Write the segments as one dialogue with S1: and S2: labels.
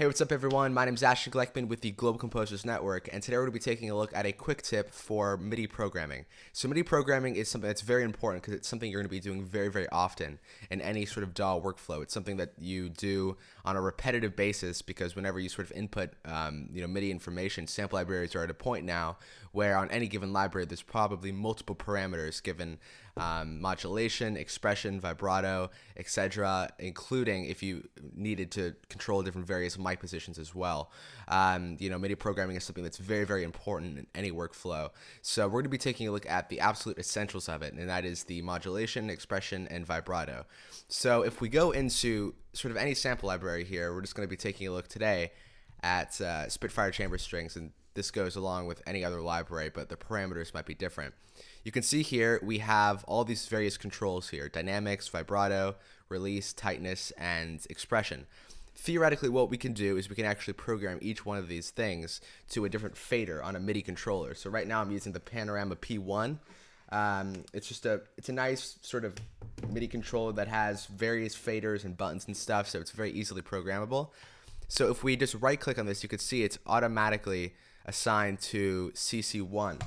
S1: Hey, what's up, everyone? My name is Ashton Gleckman with the Global Composers Network, and today we're going to be taking a look at a quick tip for MIDI programming. So, MIDI programming is something that's very important because it's something you're going to be doing very, very often in any sort of DAW workflow. It's something that you do on a repetitive basis because whenever you sort of input, um, you know, MIDI information, sample libraries are at a point now where on any given library there's probably multiple parameters given um, modulation, expression, vibrato, etc., including if you needed to control different various mic positions as well. Um, you know, MIDI programming is something that's very, very important in any workflow. So we're going to be taking a look at the absolute essentials of it, and that is the modulation, expression, and vibrato. So if we go into sort of any sample library here, we're just going to be taking a look today at uh, Spitfire chamber strings, and this goes along with any other library, but the parameters might be different. You can see here we have all these various controls here, dynamics, vibrato, release, tightness, and expression. Theoretically, what we can do is we can actually program each one of these things to a different fader on a MIDI controller. So right now I'm using the Panorama P1. Um, it's just a, it's a nice sort of MIDI controller that has various faders and buttons and stuff, so it's very easily programmable. So if we just right click on this, you can see it's automatically assigned to CC1.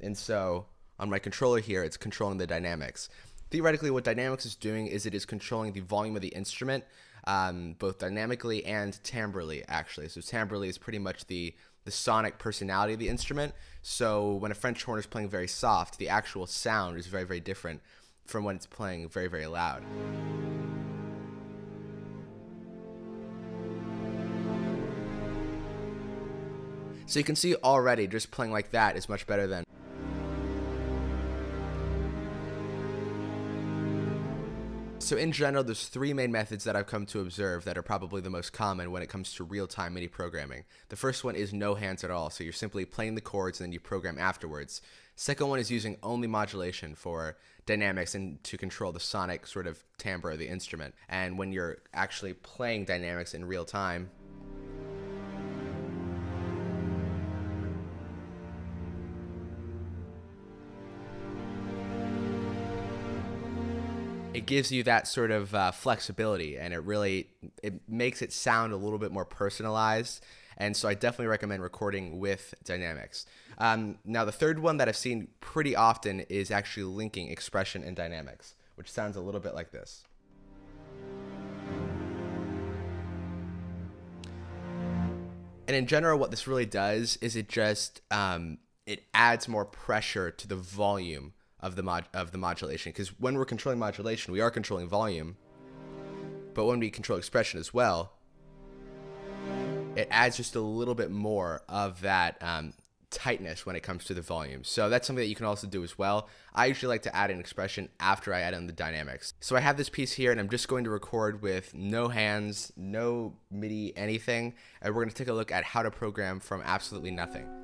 S1: And so on my controller here, it's controlling the dynamics. Theoretically, what dynamics is doing is it is controlling the volume of the instrument, um, both dynamically and timbrally, actually. So timbrally is pretty much the the sonic personality of the instrument. So when a French horn is playing very soft, the actual sound is very, very different from when it's playing very, very loud. So you can see already just playing like that is much better than So in general, there's three main methods that I've come to observe that are probably the most common when it comes to real-time MIDI programming. The first one is no hands at all, so you're simply playing the chords and then you program afterwards. Second one is using only modulation for dynamics and to control the sonic sort of timbre of the instrument. And when you're actually playing dynamics in real time, it gives you that sort of uh, flexibility and it really it makes it sound a little bit more personalized and so i definitely recommend recording with dynamics. Um, now the third one that i've seen pretty often is actually linking expression and dynamics which sounds a little bit like this. And in general what this really does is it just um, it adds more pressure to the volume of the mod of the modulation. Because when we're controlling modulation we are controlling volume but when we control expression as well it adds just a little bit more of that um, tightness when it comes to the volume. So that's something that you can also do as well. I usually like to add an expression after I add in the dynamics. So I have this piece here and I'm just going to record with no hands no MIDI anything and we're going to take a look at how to program from absolutely nothing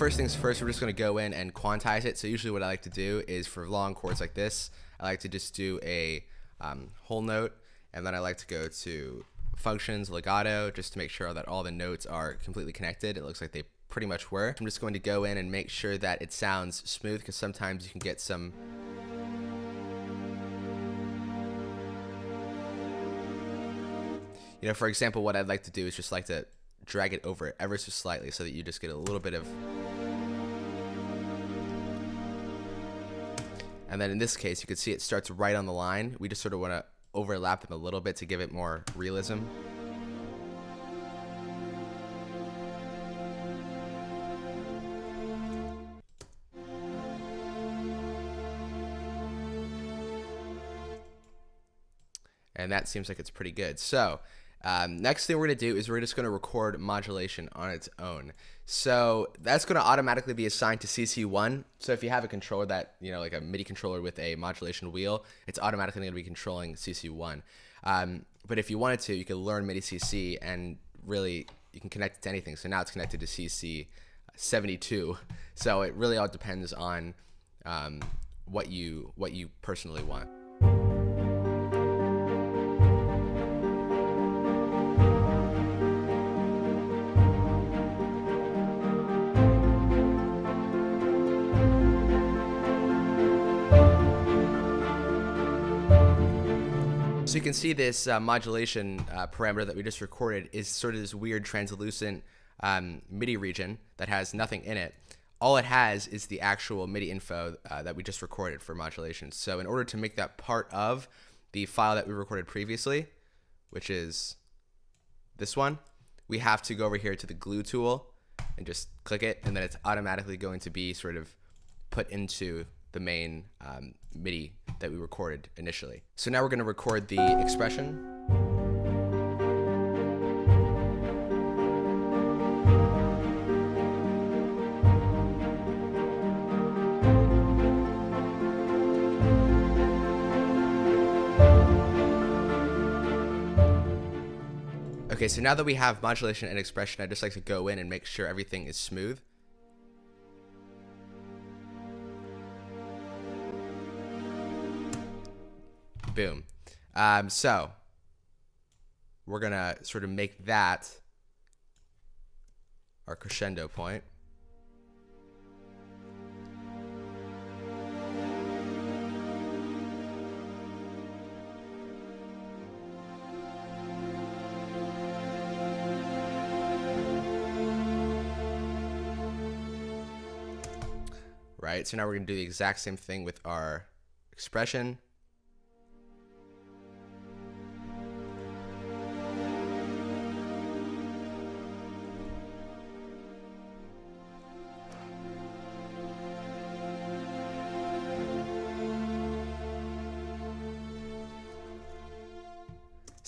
S1: first things first, we're just going to go in and quantize it. So usually what I like to do is for long chords like this, I like to just do a um, whole note, and then I like to go to functions, legato, just to make sure that all the notes are completely connected. It looks like they pretty much were. I'm just going to go in and make sure that it sounds smooth because sometimes you can get some you know, for example, what I'd like to do is just like to drag it over ever so slightly so that you just get a little bit of and then in this case you can see it starts right on the line. We just sort of want to overlap them a little bit to give it more realism. And that seems like it's pretty good. So um, next thing we're going to do is we're just going to record modulation on its own. So that's going to automatically be assigned to CC1. So if you have a controller that, you know, like a MIDI controller with a modulation wheel, it's automatically going to be controlling CC1. Um, but if you wanted to, you could learn MIDI CC and really you can connect it to anything. So now it's connected to CC 72. So it really all depends on um, what you what you personally want. So you can see this uh, modulation uh, parameter that we just recorded is sort of this weird translucent um, MIDI region that has nothing in it. All it has is the actual MIDI info uh, that we just recorded for modulation. So in order to make that part of the file that we recorded previously, which is this one, we have to go over here to the glue tool and just click it, and then it's automatically going to be sort of put into the main um, MIDI that we recorded initially. So now we're going to record the expression. Okay, so now that we have modulation and expression, I just like to go in and make sure everything is smooth. Boom. Um, so we're gonna sort of make that our crescendo point. right? So now we're going to do the exact same thing with our expression.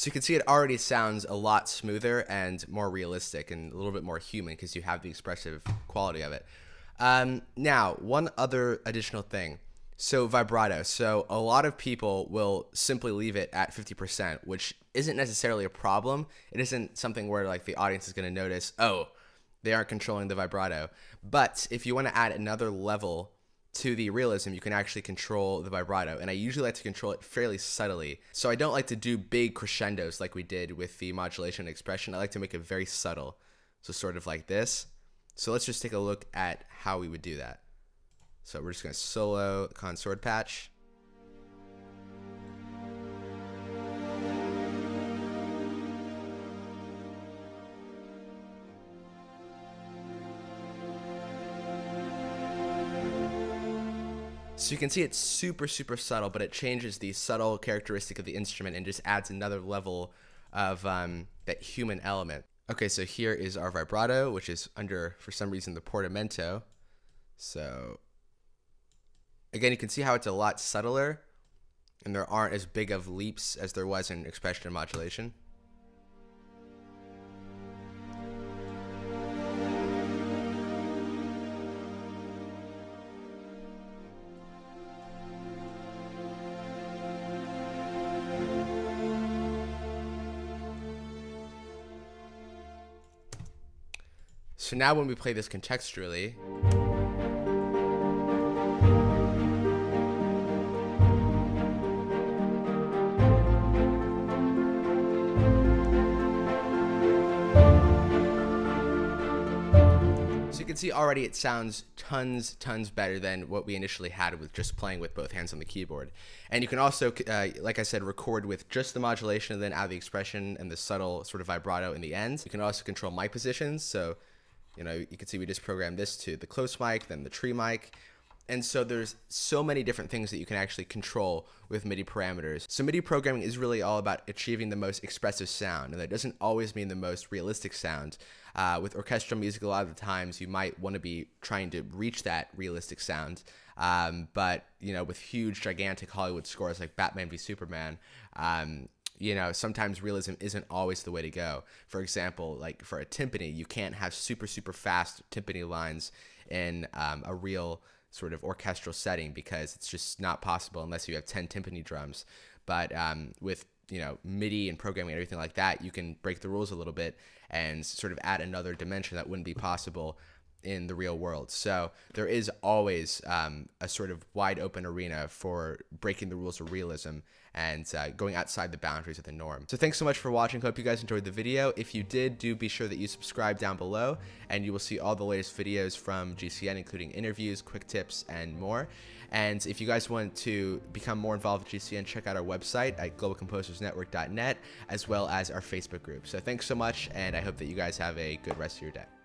S1: So you can see it already sounds a lot smoother and more realistic and a little bit more human because you have the expressive quality of it. Um, now, one other additional thing. So vibrato. So a lot of people will simply leave it at 50%, which isn't necessarily a problem. It isn't something where like the audience is going to notice, oh, they aren't controlling the vibrato. But if you want to add another level to the realism, you can actually control the vibrato. And I usually like to control it fairly subtly. So I don't like to do big crescendos like we did with the modulation expression. I like to make it very subtle. So sort of like this. So let's just take a look at how we would do that. So we're just going to solo consort patch. So you can see it's super, super subtle, but it changes the subtle characteristic of the instrument and just adds another level of um, that human element. Okay, so here is our vibrato, which is under, for some reason, the portamento. So again, you can see how it's a lot subtler and there aren't as big of leaps as there was in expression and modulation. So now when we play this contextually, So you can see already it sounds tons, tons better than what we initially had with just playing with both hands on the keyboard. And you can also, uh, like I said, record with just the modulation and then add the expression and the subtle sort of vibrato in the end. You can also control mic positions. So you know, you can see we just programmed this to the close mic, then the tree mic. And so there's so many different things that you can actually control with MIDI parameters. So MIDI programming is really all about achieving the most expressive sound, and that doesn't always mean the most realistic sound. Uh, with orchestral music, a lot of the times you might want to be trying to reach that realistic sound. Um, but you know, with huge, gigantic Hollywood scores like Batman v Superman, um, you know, sometimes realism isn't always the way to go. For example, like for a timpani, you can't have super, super fast timpani lines in um, a real sort of orchestral setting because it's just not possible unless you have 10 timpani drums. But um, with you know MIDI and programming and everything like that, you can break the rules a little bit and sort of add another dimension that wouldn't be possible in the real world. So there is always um, a sort of wide open arena for breaking the rules of realism and uh, going outside the boundaries of the norm. So thanks so much for watching. Hope you guys enjoyed the video. If you did, do be sure that you subscribe down below and you will see all the latest videos from GCN, including interviews, quick tips, and more. And if you guys want to become more involved with GCN, check out our website at globalcomposersnetwork.net as well as our Facebook group. So thanks so much, and I hope that you guys have a good rest of your day.